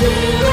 see